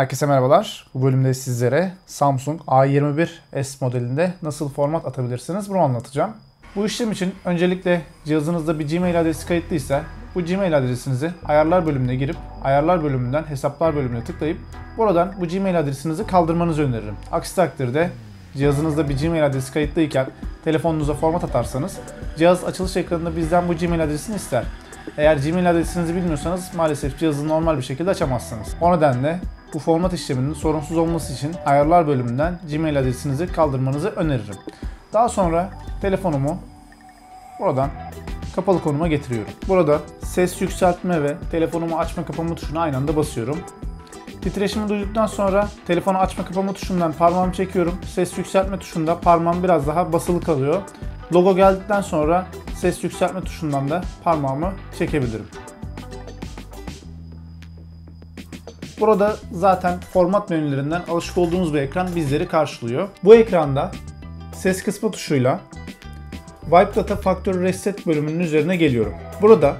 Herkese merhabalar. Bu bölümde sizlere Samsung A21s modelinde nasıl format atabilirsiniz bunu anlatacağım. Bu işlem için öncelikle cihazınızda bir Gmail adresi kayıtlıysa bu Gmail adresinizi ayarlar bölümüne girip ayarlar bölümünden hesaplar bölümüne tıklayıp buradan bu Gmail adresinizi kaldırmanızı öneririm. Aksi takdirde cihazınızda bir Gmail adresi kayıtlıyken telefonunuza format atarsanız cihaz açılış ekranında bizden bu Gmail adresini ister. Eğer Gmail adresinizi bilmiyorsanız maalesef cihazı normal bir şekilde açamazsınız. O nedenle bu format işleminin sorunsuz olması için ayarlar bölümünden Gmail adresinizi kaldırmanızı öneririm. Daha sonra telefonumu buradan kapalı konuma getiriyorum. Burada ses yükseltme ve telefonumu açma kapama tuşuna aynı anda basıyorum. Titreşimi duyduktan sonra telefonu açma kapama tuşundan parmağımı çekiyorum. Ses yükseltme tuşunda parmağım biraz daha basılı kalıyor. Logo geldikten sonra ses yükseltme tuşundan da parmağımı çekebilirim. Burada zaten format menülerinden alışık olduğunuz bir ekran bizleri karşılıyor. Bu ekranda ses kısma tuşuyla Wipe Data Factory Reset bölümünün üzerine geliyorum. Burada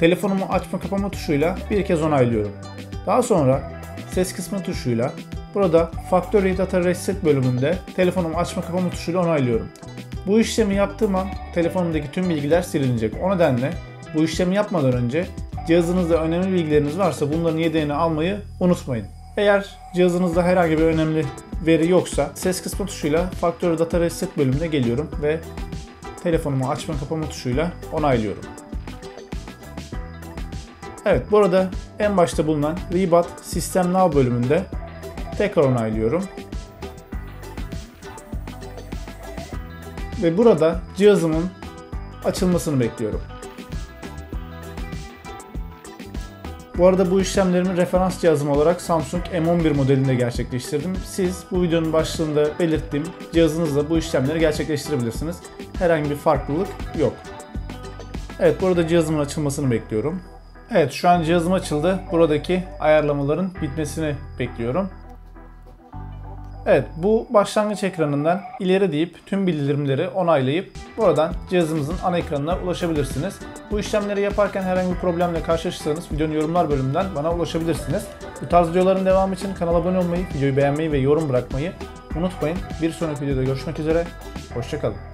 telefonumu açma kapama tuşuyla bir kez onaylıyorum. Daha sonra ses kısmı tuşuyla burada Factory Data Reset bölümünde telefonumu açma kapama tuşuyla onaylıyorum. Bu işlemi yaptığım an telefonumdaki tüm bilgiler silinecek. O nedenle bu işlemi yapmadan önce cihazınızda önemli bilgileriniz varsa bunların yedeğini almayı unutmayın. Eğer cihazınızda herhangi bir önemli veri yoksa ses kısmı tuşuyla Factory Data Reset bölümüne geliyorum ve telefonumu açma kapama tuşuyla onaylıyorum. Evet burada en başta bulunan Reboot System Now bölümünde tekrar onaylıyorum. Ve burada cihazımın açılmasını bekliyorum. Bu arada bu işlemlerimi referans cihazım olarak Samsung M11 modelinde gerçekleştirdim. Siz bu videonun başlığında belirttiğim cihazınızla bu işlemleri gerçekleştirebilirsiniz. Herhangi bir farklılık yok. Evet burada cihazımın açılmasını bekliyorum. Evet şu an cihazım açıldı. Buradaki ayarlamaların bitmesini bekliyorum. Evet bu başlangıç ekranından ileri deyip tüm bildirimleri onaylayıp buradan cihazımızın ana ekranına ulaşabilirsiniz. Bu işlemleri yaparken herhangi bir problemle karşılaşırsanız videonun yorumlar bölümünden bana ulaşabilirsiniz. Bu tarz videoların devamı için kanala abone olmayı, videoyu beğenmeyi ve yorum bırakmayı unutmayın. Bir sonraki videoda görüşmek üzere. Hoşçakalın.